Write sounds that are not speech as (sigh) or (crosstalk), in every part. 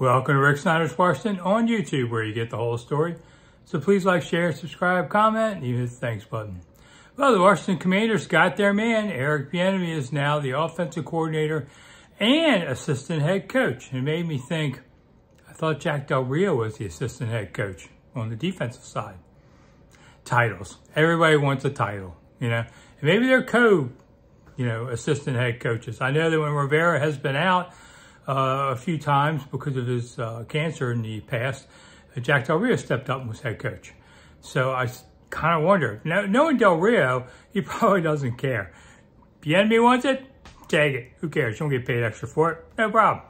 Welcome to Rick Snider's Washington on YouTube where you get the whole story. So please like, share, subscribe, comment, and even hit the thanks button. Well, the Washington Commanders got their man. Eric Bieniemy is now the offensive coordinator and assistant head coach. It made me think, I thought Jack Del Rio was the assistant head coach on the defensive side. Titles. Everybody wants a title, you know. And maybe they're co, you know, assistant head coaches. I know that when Rivera has been out a few times because of his uh, cancer in the past, uh, Jack Del Rio stepped up and was head coach. So I kind of wonder. Now, knowing Del Rio, he (laughs) probably doesn't care. Bieniemy wants it, take it. Who cares? You don't get paid extra for it. No problem.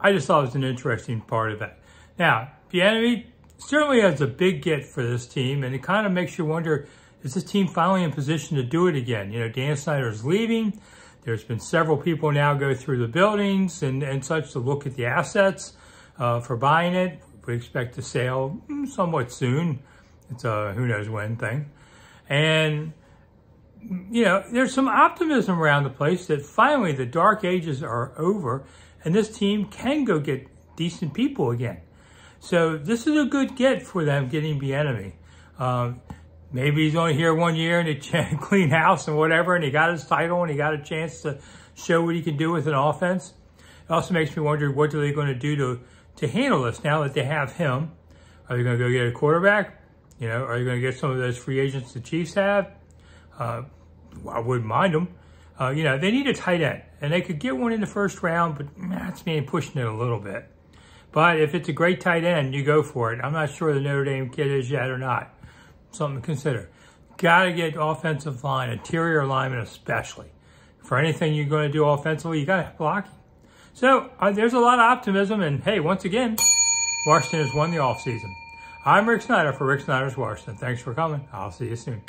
I just thought it was an interesting part of that. Now, Bieniemy certainly has a big get for this team, and it kind of makes you wonder, is this team finally in position to do it again? You know, Dan Snyder's leaving. There's been several people now go through the buildings and, and such to look at the assets uh, for buying it. We expect to sell mm, somewhat soon. It's a who knows when thing. And, you know, there's some optimism around the place that finally the dark ages are over and this team can go get decent people again. So this is a good get for them getting Bieniemy. Um, maybe he's only here one year and he (laughs) clean house and whatever, and he got his title and he got a chance to show what he can do with an offense. It also makes me wonder what are they going to do to to handle this now that they have him. Are they going to go get a quarterback? You know, are they going to get some of those free agents the Chiefs have? Uh, I wouldn't mind them. Uh, you know, they need a tight end, and they could get one in the first round, but that's me pushing it a little bit. But if it's a great tight end, you go for it. I'm not sure the Notre Dame kid is yet or not. Something to consider. Got to get offensive line, interior lineman especially. For anything you're going to do offensively, you got to blocking. So uh, there's a lot of optimism. And hey, once again, Washington has won the offseason. I'm Rick Snider for Rick Snider's Washington. Thanks for coming. I'll see you soon.